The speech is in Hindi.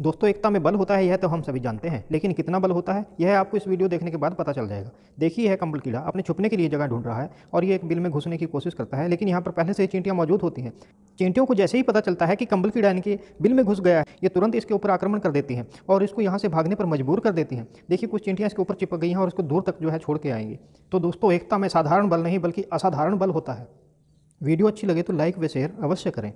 दोस्तों, एकता में बल होता है, यह तो हम सभी जानते हैं। लेकिन कितना बल होता है, यह आपको इस वीडियो देखने के बाद पता चल जाएगा। देखिए, यह कंबल कीड़ा अपने छुपने के लिए जगह ढूंढ रहा है और ये एक बिल में घुसने की कोशिश करता है। लेकिन यहाँ पर पहले से ही चींटियाँ मौजूद होती हैं। चींटियों को जैसे ही पता चलता है कि कंबल कीड़ा यानी कि बिल में घुस गया है, ये तुरंत इसके ऊपर आक्रमण कर देती हैं और इसको यहाँ से भागने पर मजबूर कर देती हैं। देखिए, कुछ चींटियाँ इसके ऊपर चिपक गई हैं और इसको दूर तक जो है छोड़ के आएँगी। तो दोस्तों, एकता में साधारण बल नहीं, बल्कि असाधारण बल होता है। वीडियो अच्छी लगे तो लाइक व शेयर अवश्य करें।